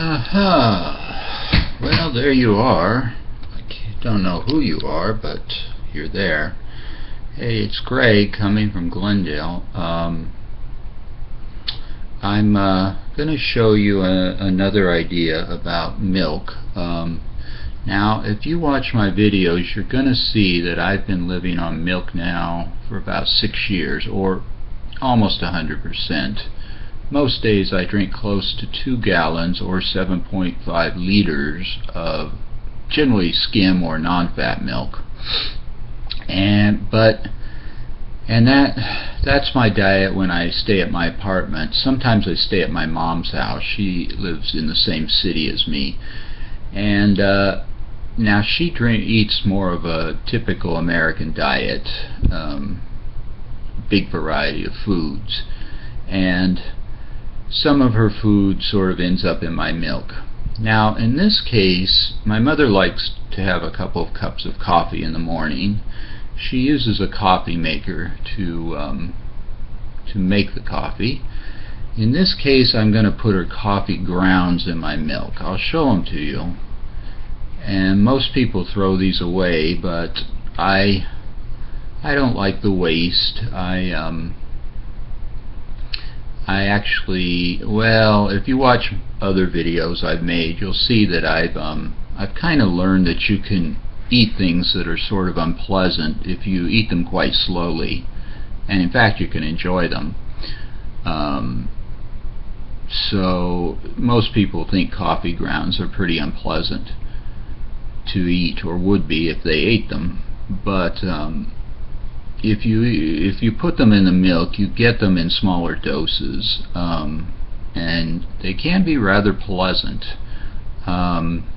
Aha. Well, there you are. I don't know who you are, but you're there. Hey, it's Greg coming from Glendale. Um, I'm uh, going to show you a, another idea about milk. Um, now, if you watch my videos, you're going to see that I've been living on milk now for about six years, or almost 100%. Most days I drink close to 2 gallons or 7.5 liters of generally skim or non-fat milk. And but and that that's my diet when I stay at my apartment. Sometimes I stay at my mom's house. She lives in the same city as me. And uh, now she drink, eats more of a typical American diet, um, big variety of foods, and some of her food sort of ends up in my milk. Now, in this case, my mother likes to have a couple of cups of coffee in the morning. She uses a coffee maker to um, to make the coffee. In this case, I'm going to put her coffee grounds in my milk. I'll show them to you. And most people throw these away, but I I don't like the waste. I um, I actually, well, if you watch other videos I've made, you'll see that I've um, I've kind of learned that you can eat things that are sort of unpleasant if you eat them quite slowly, and in fact you can enjoy them. Um, so most people think coffee grounds are pretty unpleasant to eat, or would be if they ate them, but um, if you if you put them in the milk, you get them in smaller doses, um, and they can be rather pleasant, um,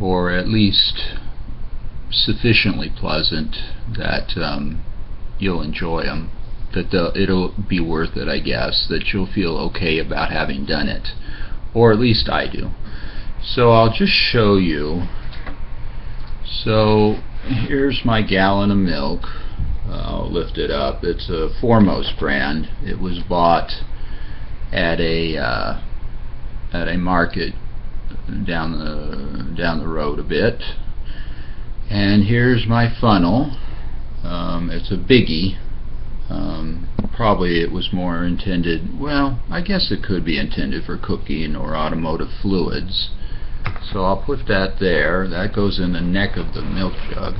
or at least sufficiently pleasant that um, you'll enjoy them. That it'll be worth it, I guess. That you'll feel okay about having done it, or at least I do. So I'll just show you. So here's my gallon of milk. I'll lift it up. It's a Foremost brand. It was bought at a uh, at a market down the down the road a bit. And here's my funnel. Um, it's a biggie. Um, probably it was more intended, well, I guess it could be intended for cooking or automotive fluids. So I'll put that there. That goes in the neck of the milk jug.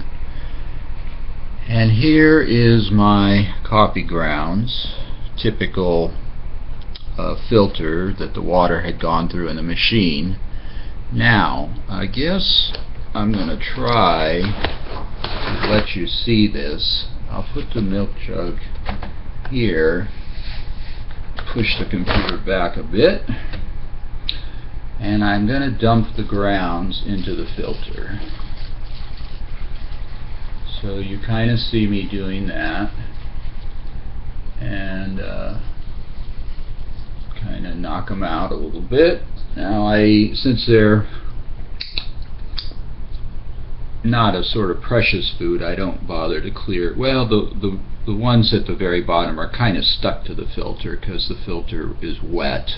And here is my coffee grounds, typical uh, filter that the water had gone through in the machine. Now, I guess I'm going to try to let you see this. I'll put the milk jug here, push the computer back a bit and I'm going to dump the grounds into the filter. So you kind of see me doing that and uh, kind of knock them out a little bit. Now I, since they're not a sort of precious food, I don't bother to clear. Well, the the the ones at the very bottom are kind of stuck to the filter because the filter is wet.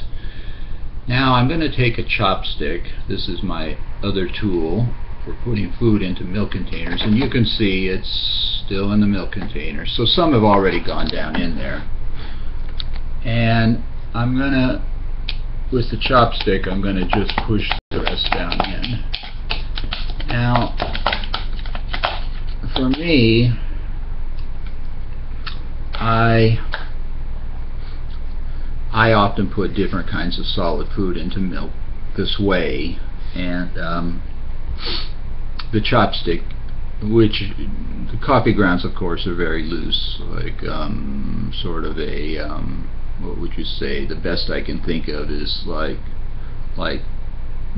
Now I'm going to take a chopstick. This is my other tool for putting food into milk containers and you can see it's still in the milk container. So some have already gone down in there. And I'm going to, with the chopstick, I'm going to just push the rest down in. Now, for me, I I often put different kinds of solid food into milk this way and um, the chopstick which the coffee grounds of course are very loose like um, sort of a um, what would you say? The best I can think of is like like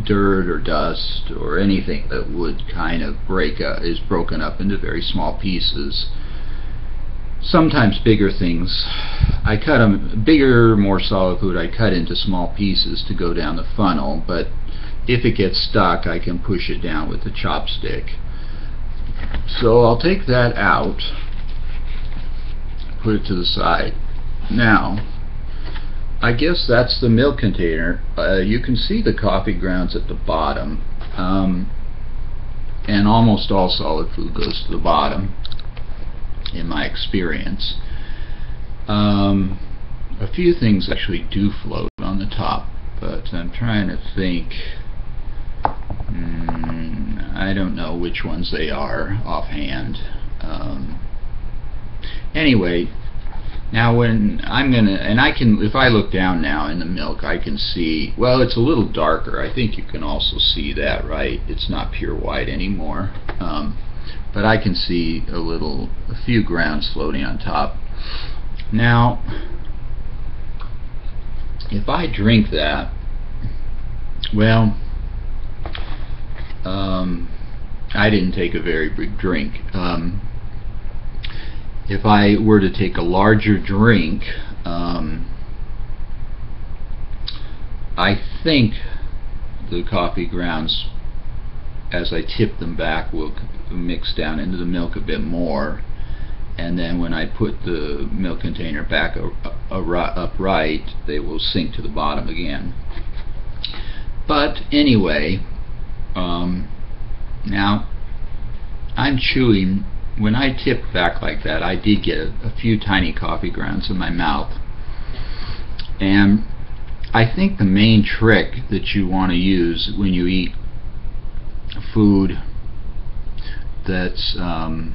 dirt or dust or anything that would kind of break up, is broken up into very small pieces sometimes bigger things. I cut them bigger, more solid food. I cut into small pieces to go down the funnel, but if it gets stuck, I can push it down with the chopstick. So I'll take that out, put it to the side. Now, I guess that's the milk container. Uh, you can see the coffee grounds at the bottom. Um, and almost all solid food goes to the bottom in my experience. Um, a few things actually do float on the top, but I'm trying to think. Mm, I don't know which ones they are offhand. Um, anyway, now when I'm gonna, and I can, if I look down now in the milk, I can see, well it's a little darker, I think you can also see that, right? It's not pure white anymore. Um, but I can see a little, a few grounds floating on top. Now, if I drink that, well, um, I didn't take a very big drink. Um, if I were to take a larger drink, um, I think the coffee grounds, as I tip them back, will mix down into the milk a bit more. And then when I put the milk container back upright, they will sink to the bottom again. But anyway, um, now I'm chewing when I tipped back like that, I did get a, a few tiny coffee grounds in my mouth. And I think the main trick that you want to use when you eat food that's um,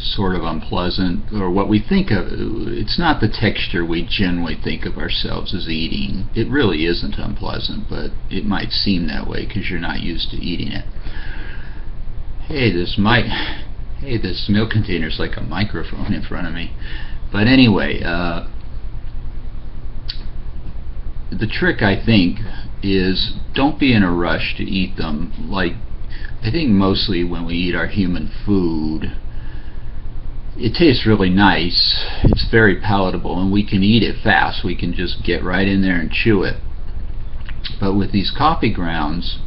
sort of unpleasant, or what we think of, it's not the texture we generally think of ourselves as eating. It really isn't unpleasant, but it might seem that way because you're not used to eating it. Hey, this might hey, this milk container is like a microphone in front of me. But anyway, uh, the trick I think is don't be in a rush to eat them. Like I think mostly when we eat our human food, it tastes really nice. It's very palatable, and we can eat it fast. We can just get right in there and chew it. But with these coffee grounds,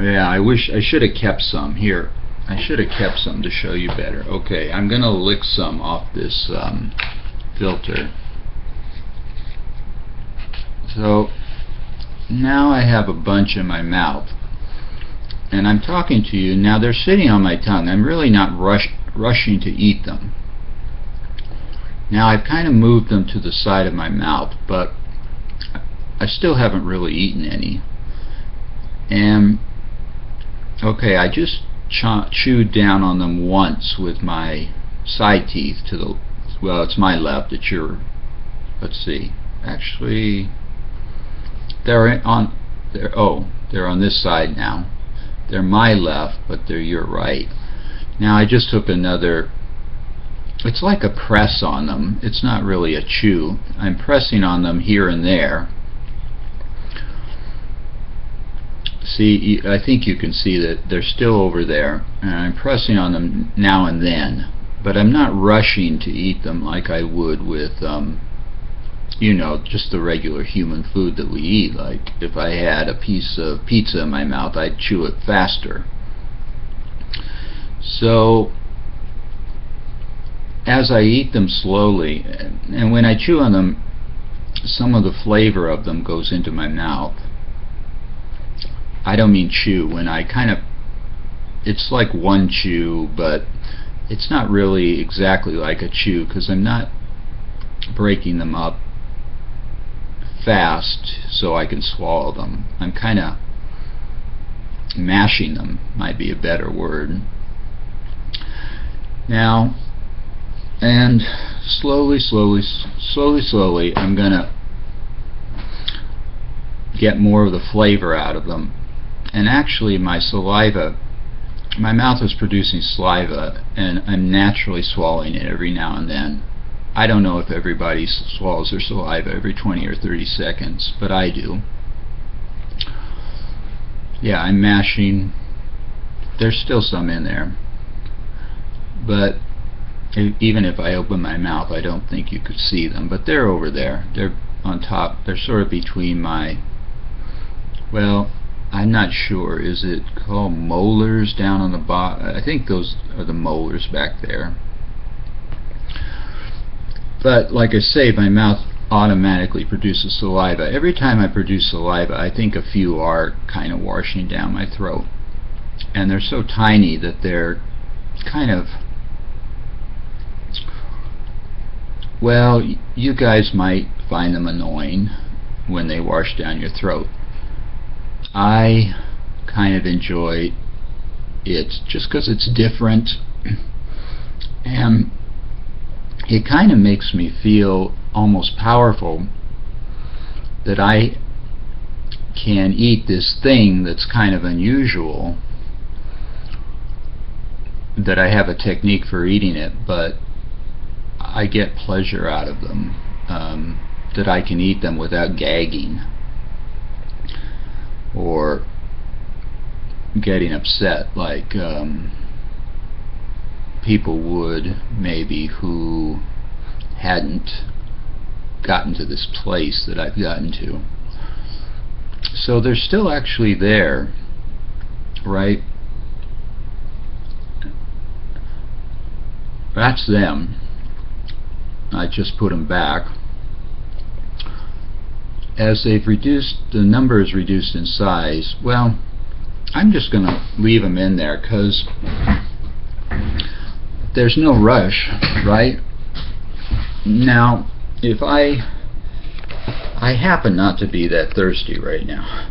yeah, I wish I should have kept some here. I should have kept some to show you better. Okay, I'm going to lick some off this um, filter. So now I have a bunch in my mouth. And I'm talking to you. Now they're sitting on my tongue. I'm really not rush, rushing to eat them. Now I've kind of moved them to the side of my mouth but I still haven't really eaten any. And okay I just chewed down on them once with my side teeth to the well it's my left it's your let's see actually they're on they're oh they're on this side now. They're my left but they're your right. Now I just took another it's like a press on them. It's not really a chew. I'm pressing on them here and there. See I think you can see that they're still over there and I'm pressing on them now and then. But I'm not rushing to eat them like I would with um, you know just the regular human food that we eat. Like if I had a piece of pizza in my mouth I'd chew it faster. So as I eat them slowly and when I chew on them some of the flavor of them goes into my mouth. I don't mean chew. When I kind of it's like one chew but it's not really exactly like a chew because I'm not breaking them up fast so I can swallow them. I'm kind of mashing them might be a better word. Now and slowly slowly slowly slowly I'm gonna get more of the flavor out of them. And actually my saliva my mouth is producing saliva and I'm naturally swallowing it every now and then I don't know if everybody swallows their saliva every 20 or 30 seconds but I do yeah I'm mashing there's still some in there but even if I open my mouth I don't think you could see them but they're over there they're on top they're sort of between my well I'm not sure. Is it called molars down on the bottom? I think those are the molars back there. But like I say, my mouth automatically produces saliva. Every time I produce saliva, I think a few are kind of washing down my throat. And they're so tiny that they're kind of well, you guys might find them annoying when they wash down your throat. I kind of enjoy it just because it's different and it kind of makes me feel almost powerful that I can eat this thing that's kind of unusual that I have a technique for eating it but I get pleasure out of them um, that I can eat them without gagging or getting upset like um, people would maybe who hadn't gotten to this place that I've gotten to. So they're still actually there, right? That's them. I just put them back. As they've reduced, the number is reduced in size, well, I'm just going to leave them in there because there's no rush, right? Now, if I I happen not to be that thirsty right now.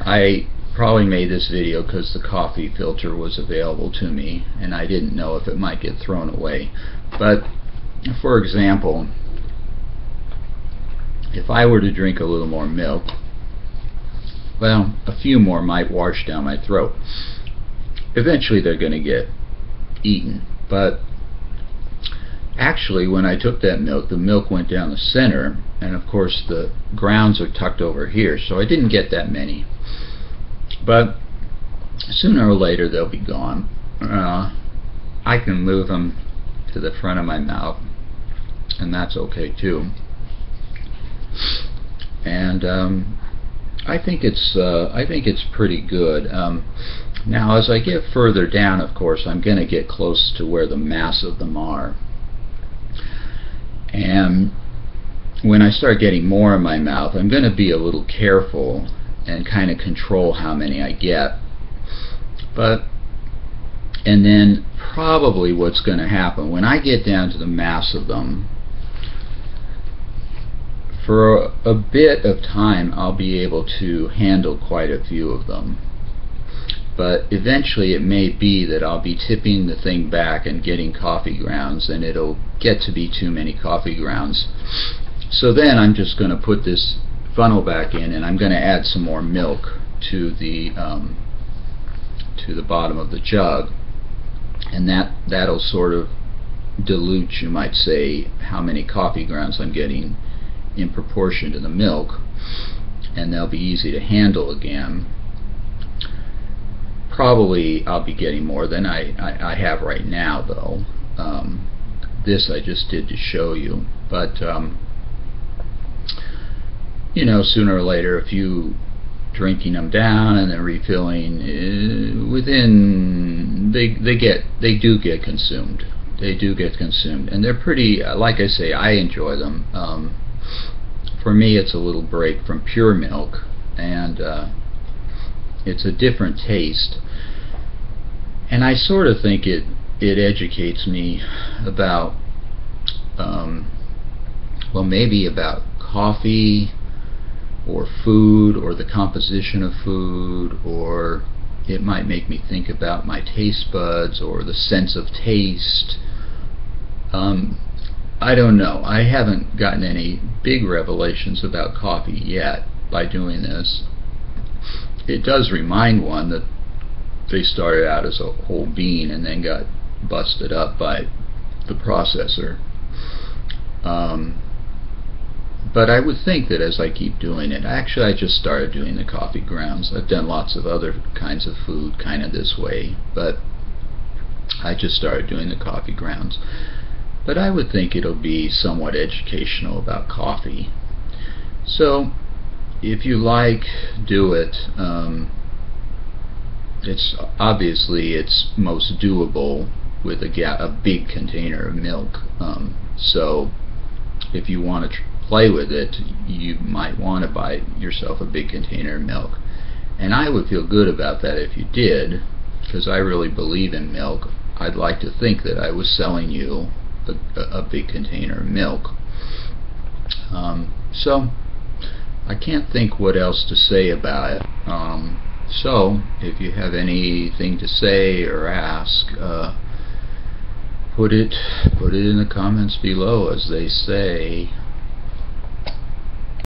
I probably made this video because the coffee filter was available to me and I didn't know if it might get thrown away. But for example, if I were to drink a little more milk, well, a few more might wash down my throat. Eventually they're going to get eaten. But actually, when I took that milk, the milk went down the center, and of course the grounds are tucked over here, so I didn't get that many. But sooner or later they'll be gone. Uh, I can move them to the front of my mouth, and that's okay too. And um, I think it's uh, I think it's pretty good. Um, now as I get further down of course I'm going to get close to where the mass of them are. And when I start getting more in my mouth I'm going to be a little careful and kind of control how many I get. But and then probably what's going to happen when I get down to the mass of them for a, a bit of time I'll be able to handle quite a few of them but eventually it may be that I'll be tipping the thing back and getting coffee grounds and it'll get to be too many coffee grounds. So then I'm just going to put this funnel back in and I'm going to add some more milk to the um, to the bottom of the jug. And that that'll sort of dilute you might say how many coffee grounds I'm getting in proportion to the milk. And they'll be easy to handle again Probably I'll be getting more than I, I, I have right now though. Um, this I just did to show you. But, um, you know, sooner or later if you drinking them down and then refilling uh, within they they get they do get consumed they do get consumed and they're pretty uh, like I say I enjoy them um, for me it's a little break from pure milk and uh, it's a different taste. And I sort of think it it educates me about um, well maybe about coffee or food or the composition of food or it might make me think about my taste buds or the sense of taste. Um, I don't know. I haven't gotten any big revelations about coffee yet by doing this it does remind one that they started out as a whole bean and then got busted up by the processor. Um, but I would think that as I keep doing it, actually I just started doing the coffee grounds. I've done lots of other kinds of food kind of this way, but I just started doing the coffee grounds. But I would think it'll be somewhat educational about coffee. So if you like, do it. Um, it's obviously it's most doable with a, a big container of milk. Um, so if you want to play with it, you might want to buy yourself a big container of milk. And I would feel good about that if you did, because I really believe in milk. I'd like to think that I was selling you a, a big container of milk. Um, so, I can't think what else to say about it. Um, so, if you have anything to say or ask, uh, put it put it in the comments below, as they say.